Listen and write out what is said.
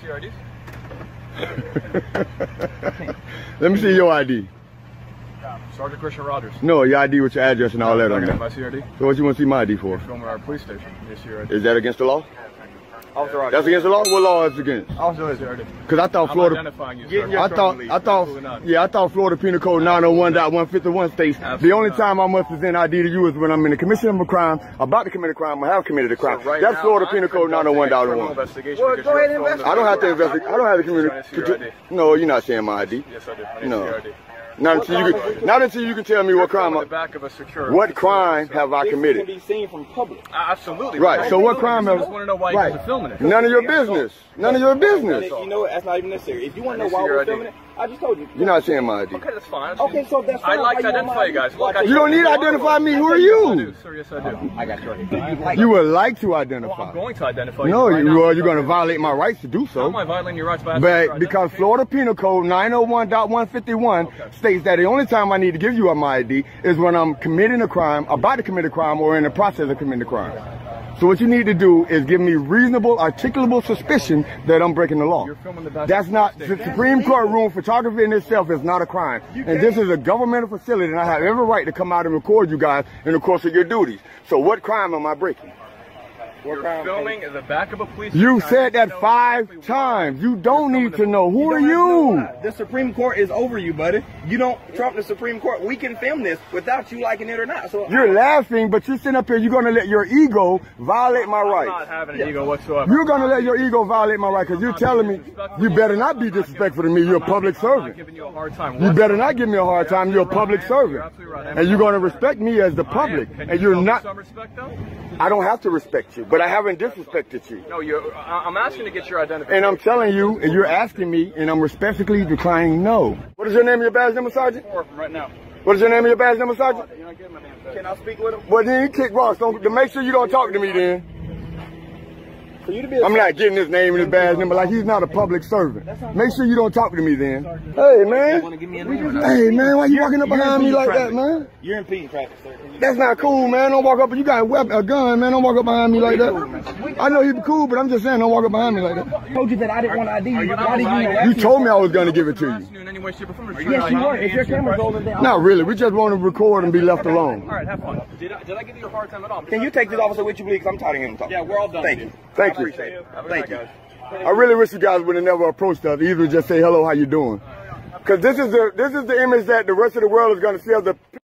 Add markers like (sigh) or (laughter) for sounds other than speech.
CRDs? (laughs) Let me see your ID. Sergeant Christian Rogers. No, your ID with your address and all that on there. my CRD. So what you want to see my ID for? Filming our police station. Your. Is that against the law? Officer Rogers. That's against the law? What law is it against? Officer CRD. Because I thought I'm Florida... identifying you, I sir. thought, I thought, yeah, I thought Florida Penal Code 901.151 states the only not. time I must present ID to you is when I'm in the commission of a crime, about to commit a crime, or have committed a crime. So right That's now, Florida I'm Penal Code conducting a criminal 901.1. investigation Well, go ahead and investigate. I don't have to investigate. I don't have to Showing communicate. us your ID. No, you're not saying my ID. Yes, I do. I need No. CRD. Not until you can. Not until you can tell me what crime. On the back of a secure. what crime have I This can committed? be seen from public. Absolutely. Right. So what crime I have? just want to know why you guys are filming it. None of your business. None of your business. You know what? That's not even necessary. If you want to know why see your we're ID. filming it, I just told you. You're not saying my ID. Okay, that's fine. Okay, so that's I'd fine. like to you identify you guys. Look, You don't need to identify me. Who are I you? do, sir. Yes, I do. I got your ID. You would like to Well, I'm going to identify you. No, right you now. well, you're going to violate my rights to do How am so. I violating your rights by asking But because? Florida Penal Code 901.151 states that the only time I need to give you my ID is when I'm committing a crime, about to commit a crime, or in the process of committing a crime. So what you need to do is give me reasonable, articulable suspicion that I'm breaking the law. You're filming the That's not, the. Supreme Court room photography in itself is not a crime. And this is a governmental facility and I have every right to come out and record you guys in the course of your duties. So what crime am I breaking? You're filming the back of a police. You said that five exactly times. You don't need to know. Who are don't have to know you? The Supreme Court is over you, buddy. You don't trump the Supreme Court. We can film this without you liking it or not. So You're laughing, but you're sitting up here, you're gonna let your ego violate my I'm not having an ego whatsoever. You're gonna let your ego violate my rights because you're telling me you better not be disrespectful to me. You're a public I'm not servant. giving you a hard time. You better not give me a hard time. You're a public servant. absolutely right. And you're gonna respect me as the public. And you're show me not, respect. I don't have to respect you, but I haven't disrespected you. No, you. I- I'm asking to get your identification. And I'm telling you, and you're asking me, and I'm respectfully declining no. What is your name and your badge number, Sergeant? right now. What is your name and your badge number, Sergeant? You're not getting my name can I speak with him? Well, then you kick rocks. Don't, make sure you don't talk to me then. For you to be a I'm not getting his name and his badge number like he's not a public servant. Make sure you don't talk to me then. Hey, man. want to give me a name or not? Hey, man, why you walking up behind me like that, man? You're impeding traffic, sir. That's not cool, man. Don't walk up. You got a weapon, a gun, man. Don't walk up behind me like that. I know he be cool, but I'm just saying, don't walk up behind me like that. I told you that I didn't want to ID you. Why did you You told me I was gonna give it to you. In any way, shape, or form. Yes, you were. If your camera's rolling down. Not really. We just want to record and be left alone. All right, have fun. Did I, did I give you a hard time at all? Can you take this officer with you, please? 'Cause I'm tired of him talking. Yeah, we're all done. Thank dude. you. Thank you. Appreciate it. Have a Thank you. I really wish you guys would have never approached us. Either just say hello, how you doing? Because this is the this is the image that the rest of the world is going to see of the